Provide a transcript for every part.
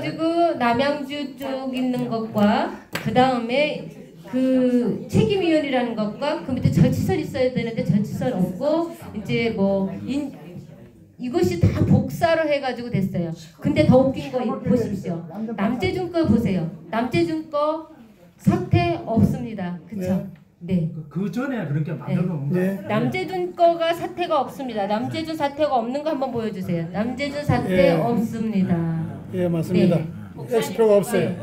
그래가지고 남양주 쪽 있는 것과 그 다음에 그 책임위원이라는 것과 그 밑에 절치선 있어야 되는데 절치선 없고 이제 뭐 인, 이것이 다 복사를 해가지고 됐어요. 근데 더 웃긴 거 보십시오. 남재준 거 보세요. 남재준 거 사태 없습니다. 그쵸? 네. 그 전에 그렇게 만들어 놓은 거야. 네. 남재준 거가 사태가 없습니다. 남재준 사태가 없는 거 한번 보여주세요. 남재준 사태 예. 없습니다. 예, 맞습니다. 네. 엑스표가 없어요.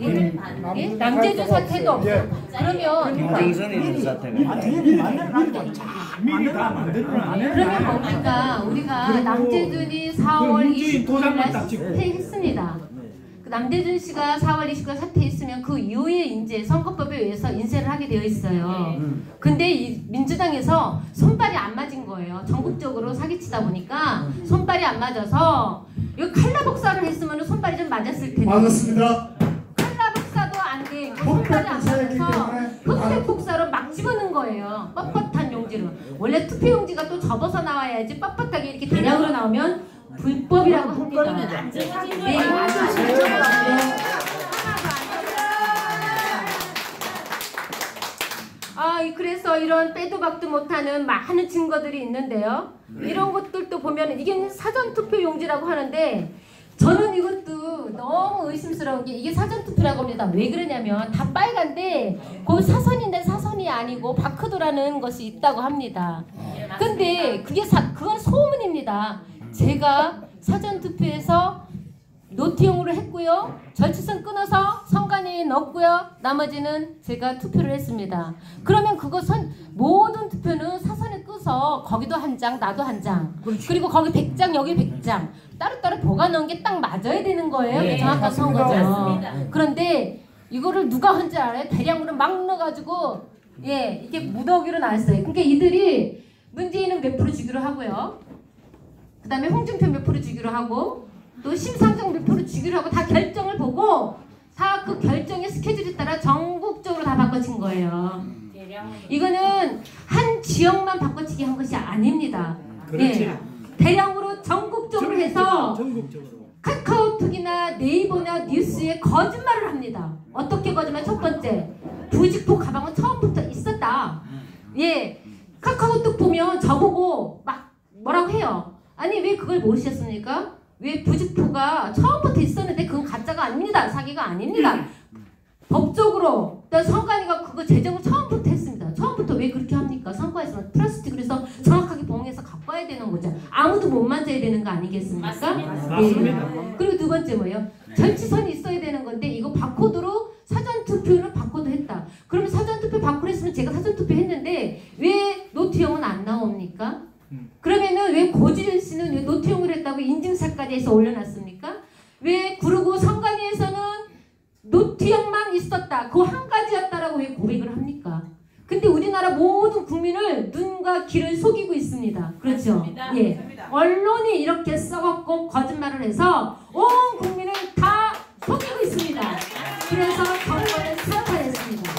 예. 예? 남재준 사태도 없어요. 그러면 경선에 있는 사태가 미리 다 만들어 안 해. 그러면 뭡니까? 우리가 남재준이 그 4월 문재인 29일 도장만 날. 사퇴했습니다. 그 남재준 씨가 4월 29일 사퇴했으면 그 이후에 이제 선거법에 의해서 인쇄를 하게 되어 있어요. 근데 이 민주당에서 손발이 안 맞은 거예요. 전국적으로 사기치다 보니까 손발이 안 맞아서 이거 칼라 복사를 했으면 손발이 좀 맞았을 텐데. 맞았습니다. 칼라 복사도 안 돼. 손발이 안 맞아서 흑색 복사로 막 집어넣은 거예요. 뻣뻣한 용지로. 원래 투표 용지가 또 접어서 나와야지 뻣뻣하게 이렇게 대량으로 나오면 불법이라고 합니다. 네, 안 아, 그래서 이런 빼도 박도 못하는 많은 증거들이 있는데요. 이런 것들도 보면 이게 사전 투표 용지라고 하는데 저는 이것도 너무 의심스러운 게 이게 사전 투표라고 합니다. 왜 그러냐면 다 빨간데 그 사선인데 사선이 아니고 바크도라는 것이 있다고 합니다. 근데 그게 사, 그건 소문입니다. 제가 사전 투표에서 노트용으로 했고요. 절치선 끊어서 선관위에 넣었고요. 나머지는 제가 투표를 했습니다. 그러면 그것은 모든 투표는 사선에 끄서 거기도 한 장, 나도 한 장. 그리고 거기 100장, 여기 100장. 따로따로 보관한 게 딱 맞아야 되는 거예요. 네, 정확한. 선거죠. 맞습니다. 그런데 이거를 누가 한 줄 알아요? 대량으로 막 넣어가지고 예 이렇게 무더기로 나왔어요. 그러니까 이들이 문재인은 몇 프로 주기로 하고요. 그 다음에 홍준표 몇 프로 주기로 하고 또 심상정 몇 프로 주기로 하고 다 결정을 보고 다 그 결정의 스케줄에 따라 전국적으로 다 바꿔진 거예요. 이거는 한 지역만 바꿔치기 한 것이 아닙니다. 그렇지. 예. 대량으로 전국적으로 해서 전국적으로. 카카오톡이나 네이버나 뉴스에 거짓말을 합니다. 어떻게 거짓말? 첫 번째, 부직포 가방은 처음부터 있었다. 예, 카카오톡 보면 저보고 막 뭐라고 해요. 아니 왜 그걸 모르셨습니까? 왜 부직포가 처음부터 있었는데 그건 가짜가 아닙니다. 사기가 아닙니다. 법적으로 일단 선관위가 그거 제정을 처음부터 했습니다. 처음부터 왜 그렇게 합니까? 선거에서는 플라스틱으로 해서 정확하게 봉해서 갖고 와야 되는 거죠. 아무도 못 만져야 되는 거 아니겠습니까? 맞습니다. 맞습니다. 네. 그리고 두 번째 뭐예요? 절치선이 있어야 되는 건데 이거 바코드로 있었다. 그 한 가지였다라고 왜 고백을 합니까? 근데 우리나라 모든 국민을 눈과 귀를 속이고 있습니다. 그렇죠? 맞습니다. 예. 언론이 이렇게 썩었고 거짓말을 해서 온 국민을 다 속이고 있습니다. 그래서 정권을 사퇴했습니다.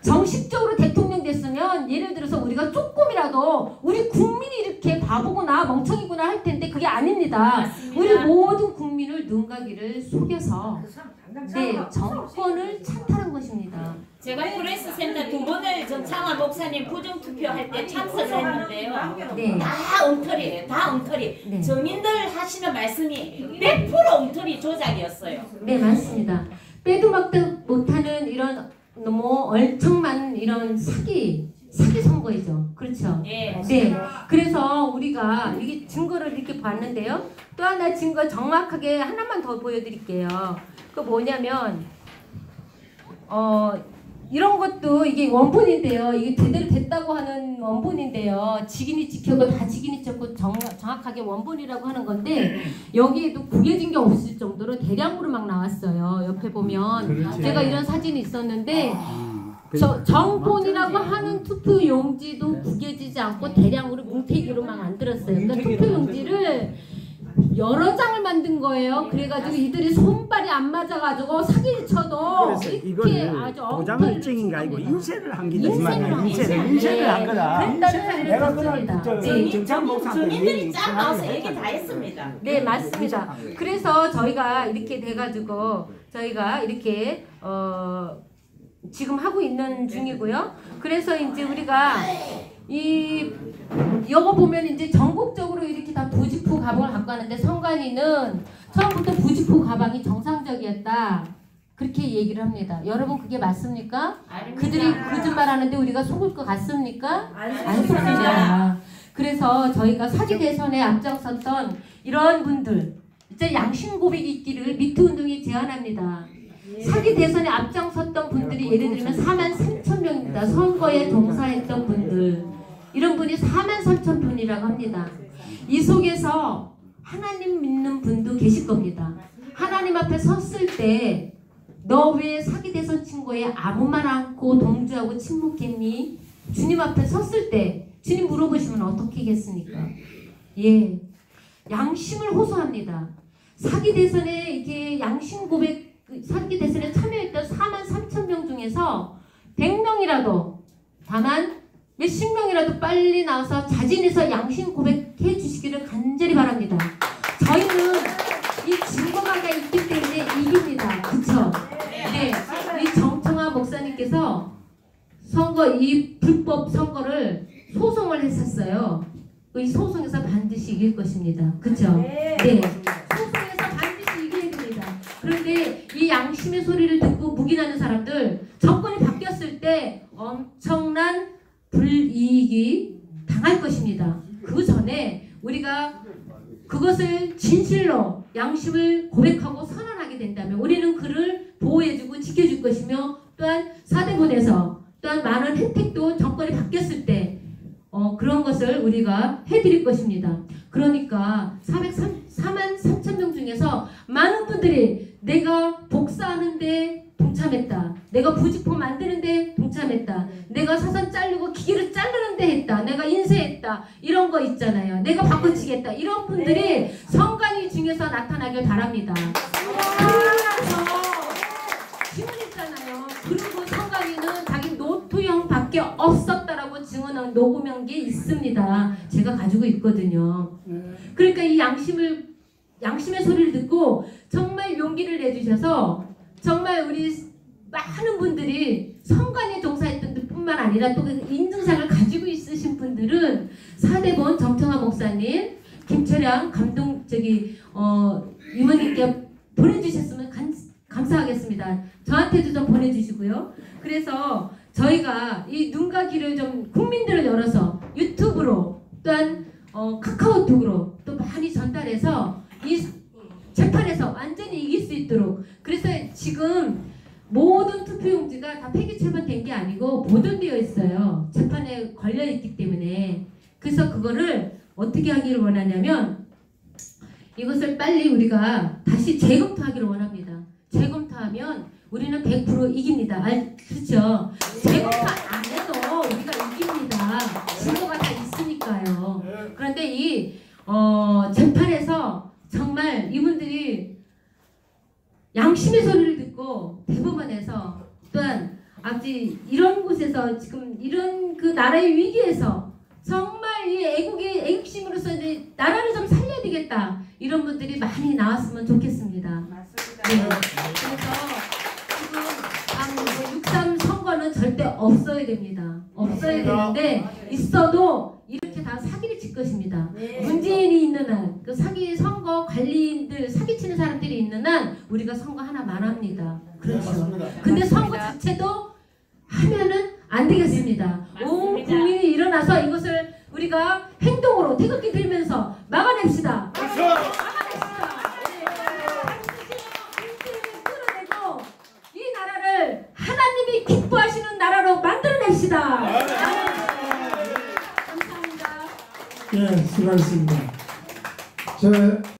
정식적으로 대통령 됐으면 예를 들어서 우리가 조금이라도 우리 국민이 이렇게 바보구나 멍청이구나 할 텐데 그게 아닙니다. 맞습니다. 우리 모든 국민을 눈과 귀를 속여서 네 정권을 찬탈한 것입니다. 제가 프레스 센터 두 번을 전창화 목사님 부정 투표할 때 참석을 했는데요. 네. 다 엉터리예요. 다 엉터리. 네. 정인들 하시는 말씀이 100% 엉터리 조작이었어요. 네 맞습니다. 빼도 막도 못하는 이런 너무 얼청만 이런 사기 사기 선거이죠. 그렇죠. 예. 네. 그래서 우리가 이게 증거를 이렇게 봤는데요. 또 하나 증거 정확하게 하나만 더 보여드릴게요. 그 뭐냐면 어 이런 것도 이게 원본인데요. 이게 제대로 됐다고 하는 원본인데요. 직인이 찍혀고 다 직인이 찍고 정, 정확하게 원본이라고 하는 건데 여기에도 구겨진 게 없을 정도로 대량으로 막 나왔어요. 옆에 보면 그렇지. 제가 이런 사진이 있었는데 저 정본이라고 하는 투표 용지도 구겨지지 않고 대량으로 뭉태기로 막 만들었어요. 그러니까 투표 용지를 여러 장을 만든 거예요. 그래가지고 이들이 손발이 안 맞아가지고 사기 쳐도 이렇게 이거를 아주 도장을 엉터리를 찍은 게 아니고 찍습니다. 인쇄를 한 기다. 인쇄를 한 인쇄를. 인쇄를 네. 한 거다. 소리를 내가. 그날 저 네. 정찬 목사한테 주민들이 얘기 나와서 다. 했습니다. 네 맞습니다. 그래서 저희가 이렇게 돼가지고 저희가 이렇게 어 지금 하고 있는 중이고요. 그래서 이제 우리가 이 이거 보면 이제 전국적으로 이렇게 다 부지포 가방을 갖고 가는데 성관이는 처음부터 부지포 가방이 정상적이었다. 그렇게 얘기를 합니다. 여러분 그게 맞습니까? 그들이 거짓말 하는데 우리가 속을 것 같습니까? 안 속습니다. 그래서 저희가 사기 대선에 앞장섰던 이런 분들 진짜 양심 고백 있기를 미투 운동이 제안합니다. 사기 대선에 앞장섰던 분들이 예를 들면 4만 3천 명입니다. 선거에 종사했던 분들 이런 분이 4만 3천 분이라고 합니다. 이 속에서 하나님 믿는 분도 계실 겁니다. 하나님 앞에 섰을 때 너 왜 사기 대선 친구에 아무 말 않고 동조하고 침묵했니? 주님 앞에 섰을 때 주님 물어보시면 어떻게겠습니까? 예, 양심을 호소합니다. 사기 대선에 이렇게 양심 고백 사기 대선에 참여했던 4만 3천 명 중에서 100명이라도 다만 몇십 명이라도 빨리 나와서 자진해서 양심 고백해 주시기를 간절히 바랍니다. 저희는 이 증거가 있기 때문에 이깁니다. 그쵸? 네. 이 정청화 목사님께서 선거 이 불법 선거를 소송을 했었어요. 이 소송에서 반드시 이길 것입니다. 그쵸? 네. 소송에서 반드시 이겨야 됩니다. 그런데 이 양심의 소리를 듣고 묵인하는 사람들 정권이 바뀌었을 때 엄청난 불이익이 당할 것입니다. 그 전에 우리가 그것을 진실로 양심을 고백하고 선언하게 된다면 우리는 그를 보호해주고 지켜줄 것이며 또한 사대본에서 또한 많은 혜택도 정권이 바뀌었을 때 어, 그런 것을 우리가 해드릴 것입니다. 그러니까 403, 4만 3천 명 중에서 많은 분들이 내가 동참했다. 내가 부직포 만드는데 동참했다. 내가 사선 자르고 기계를 자르는데 했다. 내가 인쇄했다. 이런 거 있잖아요. 내가 바꿔치겠다. 이런 분들이 성관위 중에서 나타나길 바랍니다. 증언했잖아요. 그리고 성관위는 자기 노트형 밖에 없었다라고 증언한 녹음한 게 있습니다. 제가 가지고 있거든요. 그러니까 이 양심을 양심의 소리를 듣고 정말 용기를 내주셔서 정말 우리 많은 분들이 성관에 종사했던 뿐만 아니라 또그 인증상을 가지고 있으신 분들은 사대본 정청화 목사님, 김철양 감동 저기 어 이모님께 보내주셨으면 간, 감사하겠습니다. 저한테도 좀 보내주시고요. 그래서 저희가 이 눈과 귀를 좀 국민들을 열어서 유튜브로 또한 어, 카카오톡으로 또 많이 전달해서 이 재판에서 완전히 이길 수 있도록 그래서 지금 모든 투표용지가 다 폐기 처분된 게 아니고 보존되어 있어요. 재판에 걸려 있기 때문에 그래서 그거를 어떻게 하기를 원하냐면 이것을 빨리 우리가 다시 재검토하기를 원합니다. 재검토하면 우리는 100% 이깁니다. 알, 그렇죠? 재검토 안 해도 우리가 이깁니다. 증거가 다 있으니까요. 그런데 이 어, 재판에서 정말 이분들이 양심의 소리를 듣고 대법원에서 아버지 이런 곳에서 지금 이런 그 나라의 위기에서 정말 이 애국의 애국심으로서 이제 나라를 좀 살려야 되겠다 이런 분들이 많이 나왔으면 좋겠습니다. 네. 그래서 지금 63 선거는 절대 없어야 됩니다. 없어야 되는데 있어도 이렇게 다 사기를 칠 것입니다. 문재인이 있는 한, 그 사기 선거 관리인들 사기치는 사람들이 있는 한 우리가 선거 하나만 합니다. 그렇죠. 근데 선거 자체도 하면은 안 되겠습니다. 온 맞습니다. 국민이 일어나서 이것을 우리가 행동으로 태극기 들면서 막아냅시다. 네. 하나님이 기뻐하시는 나라로 만들어냅시다. 감사합니다. 예, 수고하셨습니다. 저